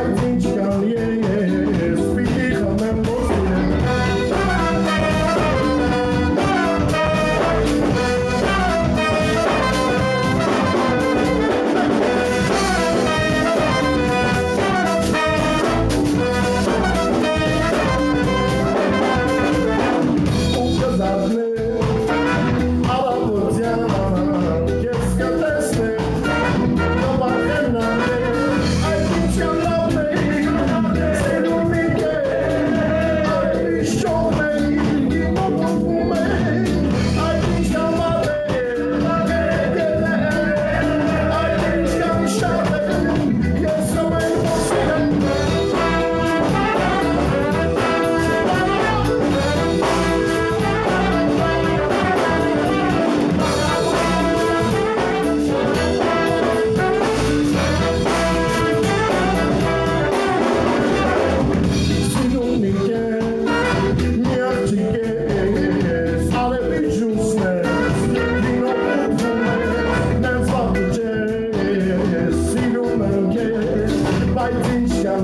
fighting.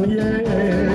yeah.